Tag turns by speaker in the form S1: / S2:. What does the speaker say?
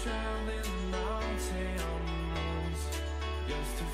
S1: traveling mountain moons just to